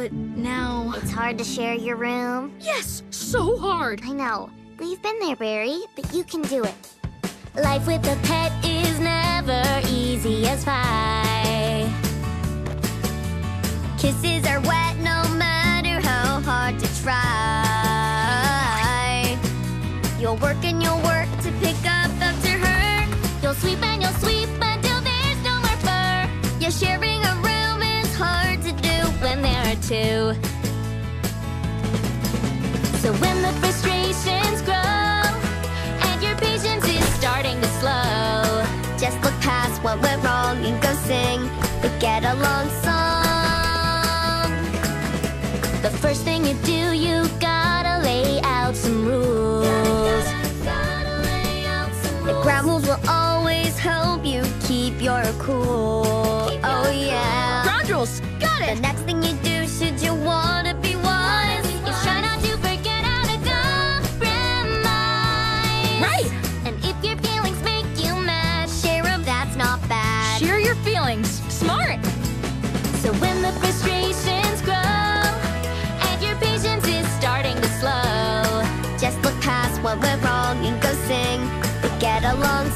But now... It's hard to share your room. Yes, so hard. I know. We've been there, Barry, but you can do it. Life with a pet is never easy as pie. Kisses are wet no matter how hard to try. You'll work and you'll work to pick up after her. You'll sweep and you'll sweep So when the frustrations grow and your patience is starting to slow, just look past what went wrong and go sing the get along song. The first thing you do, you gotta lay out some rules. Out some rules. The ground rules will always help you keep your cool. Keep your oh cool. yeah. Ground rules. Got it. The next thing what went wrong and go sing. Get along